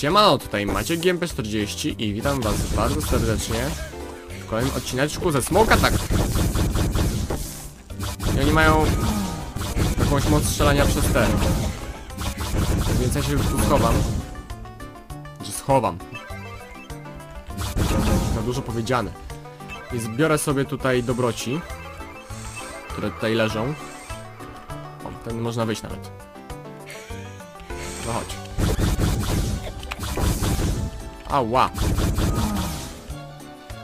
Siemano, tutaj Maciek GMP40 i witam was bardzo serdecznie w kolejnym odcineczku ze Smoke Attack. I oni mają jakąś moc strzelania przez ten. Więc ja się tu schowam. Że schowam. Za dużo powiedziane. I zbiorę sobie tutaj dobroci, które tutaj leżą. O, ten można wyjść nawet. No chodź. Ała.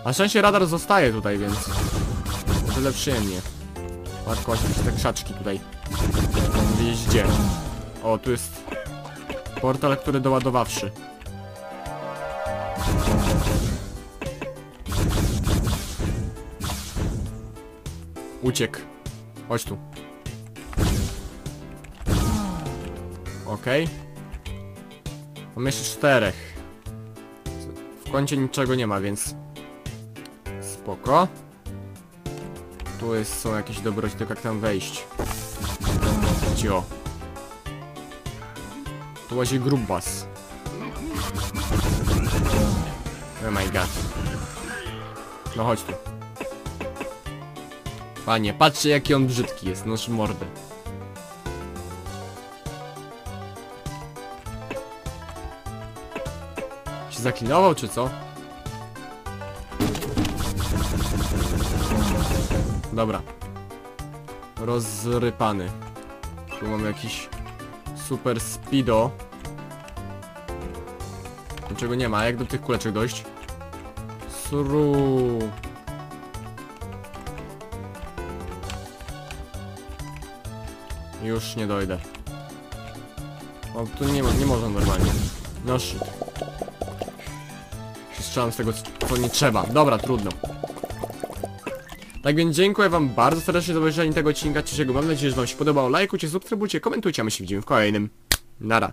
Na szczęście radar zostaje tutaj, więc o tyle przyjemnie. Matko, jakieś te krzaczki tutaj. Nie wiedzieć gdzie. O, tu jest portal, który doładowawszy. Uciekł. Chodź tu. Okej. Mam jeszcze czterech. W kącie niczego nie ma, więc... Spoko. Tu jest, są jakieś dobroci, tylko jak tam wejść. Cio. Tu łazi grubas. Oh my god. No chodź tu. Panie, patrzcie jaki on brzydki jest, noż mordę. Się zaklinował, czy co? Dobra. Rozrypany. Tu mamy jakiś super speedo. Niczego nie ma. Jak do tych kuleczek dojść? Sru. Już nie dojdę. O, tu nie, nie można normalnie. No shit. Strzelam z tego, co nie trzeba. Dobra, trudno. Tak więc dziękuję wam bardzo serdecznie za obejrzenie tego odcinka trzeciego. Mam nadzieję, że wam się podobało. Lajkujcie, subskrybujcie, komentujcie, a my się widzimy w kolejnym. Nara.